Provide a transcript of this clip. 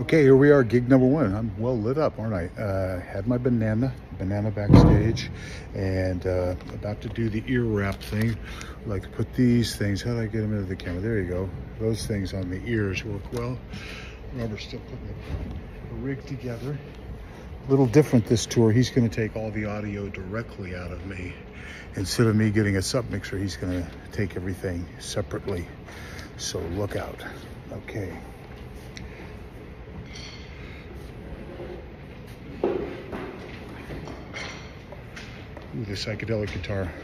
Okay, here we are, gig number one. I'm well lit up, aren't I? Uh, had my banana, banana backstage, and uh, about to do the ear wrap thing. like put these things, how do I get them into the camera? There you go. Those things on the ears work well. Robert's still putting a rig together. A little different this tour. He's going to take all the audio directly out of me. Instead of me getting a sub mixer, he's going to take everything separately. So look out. Okay. Ooh, the psychedelic guitar.